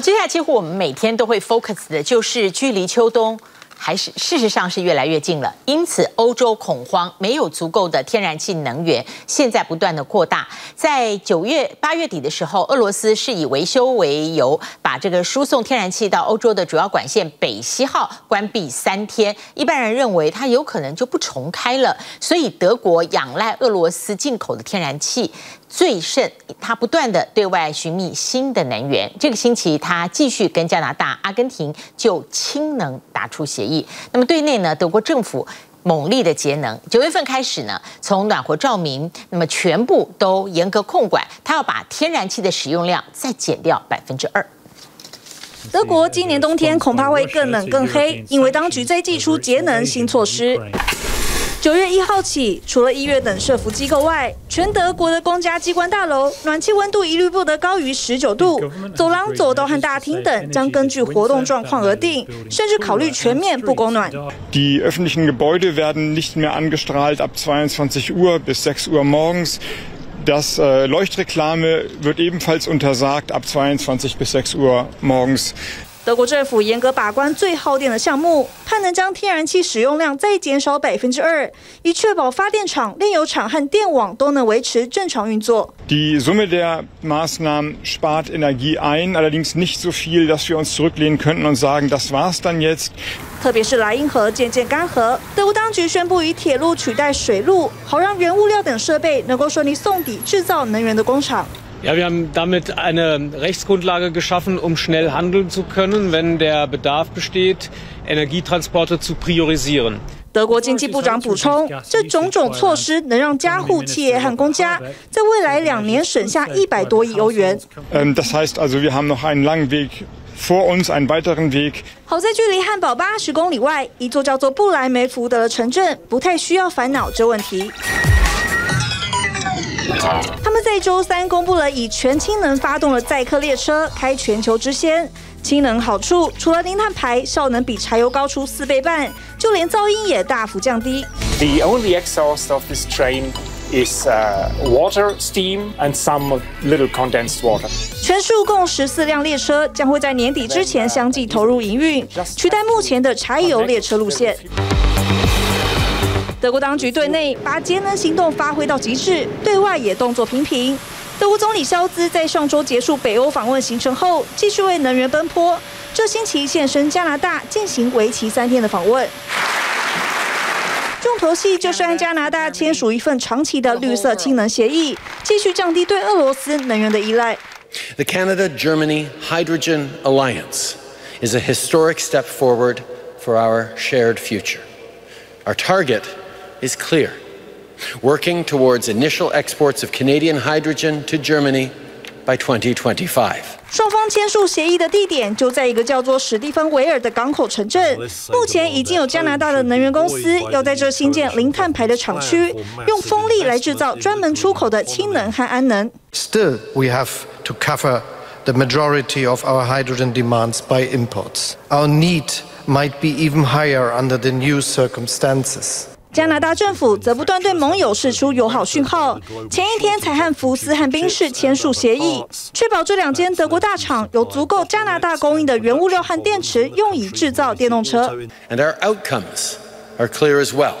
接下来几乎我们每天都会 focus 的就是距离秋冬。还是事实上是越来越近了，因此欧洲恐慌，没有足够的天然气能源，现在不断的扩大。在九月八月底的时候，俄罗斯是以维修为由，把这个输送天然气到欧洲的主要管线北溪号关闭三天。一般人认为它有可能就不重开了，所以德国仰赖俄罗斯进口的天然气。最甚，他不断的对外寻觅新的能源。这个星期，他继续跟加拿大、阿根廷就氢能达出协议。那么对内呢，德国政府猛力的节能，九月份开始呢，从暖和照明，那么全部都严格控管，他要把天然气的使用量再减掉百分之二。德国今年冬天恐怕会更冷更黑，因为当局在祭出节能新措施。九月一号起，除了医院等设服机构外，全德国的公家机关大楼暖气温度一律不得高于十九度，走廊、走道和大厅等将根据活动状况而定，甚至考虑全面不供暖。Die öffentlichen Gebäude werden nicht mehr angestrahlt ab 22 Uhr bis 6 Uhr morgens. Das Leuchtreklame wird ebenfalls untersagt ab 22 bis 6 Uhr morgens. 德国政府严格把关最耗电的项目，盼能将天然气使用量再减少百分之二，以确保发电厂、炼油厂和电网都能维持正常运作。Die Summe der Maßnahmen spart Energie ein, allerdings nicht so viel, dass wir uns zurücklehnen könnten und sagen, das war's dann jetzt. 特别是莱茵河渐渐干涸，德国当局宣布以铁路取代水路，好让原物料等设备能够顺利送抵制造能源的工厂。Ja, wir haben damit eine Rechtsgrundlage geschaffen, um schnell handeln zu können, wenn der Bedarf besteht, Energietransporte zu priorisieren. 德国经济部长补充，这种种措施能让家户、企业和公家在未来两年省下一百多亿欧元。Das heißt also, wir haben noch einen langen Weg vor uns, einen weiteren Weg. 好在距离汉堡八十公里外，一座叫做布莱梅福德的城镇，不太需要烦恼这问题。 他们在周三公布了以全氢能发动的载客列车开全球之先。氢能好处除了零碳排，效能比柴油高出四倍半，就连噪音也大幅降低。The only exhaust of this train is water, steam, and some little condensed water. 全数共十四辆列车将会在年底之前相继投入营运，取代目前的柴油列车路线。德国当局对内把节能行动发挥到极致，对外也动作频频。德国总理肖兹在上周结束北欧访问行程后，继续为能源奔波。这星期现身加拿大，进行为期三天的访问。重头戏就是和加拿大签署一份长期的绿色氢能协议，继续降低对俄罗斯能源的依赖。The Canada-Germany Hydrogen Alliance is a historic step forward for our shared future. Our target is clear, working towards initial exports of Canadian hydrogen to Germany by 2025. 双方签署协议的地点就在一个叫做史蒂芬维尔的港口城镇。目前已经有加拿大的能源公司要在这新建零碳排的厂区，用风力来制造专门出口的氢能和氨能。Still, we have to cover the majority of our hydrogen demands by imports. Our need might be even higher under the new circumstances. 加拿大政府则不断对盟友释出友好讯号，前一天才和福斯和宾士签署协议，确保这两间德国大厂有足够加拿大供应的原物料和电池，用以制造电动车。And our outcomes are clear as well,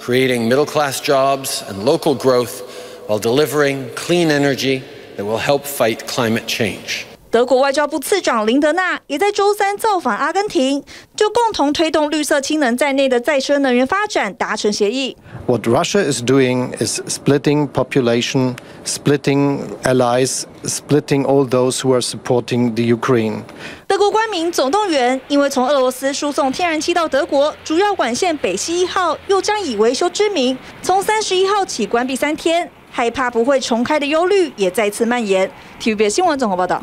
creating middle-class jobs and local growth while delivering clean energy that will help fight climate change. 德国外交部次长林德纳也在周三造访阿根廷，就共同推动绿色氢能在内的再生能源发展达成协议。What Russia is doing is splitting population, splitting allies, splitting all those who are supporting the Ukraine. 德国官民总动员，因为从俄罗斯输送天然气到德国主要管线北溪一号又将以维修之名，从三十一号起关闭三天，害怕不会重开的忧虑也再次蔓延。TVB 新闻综合报道。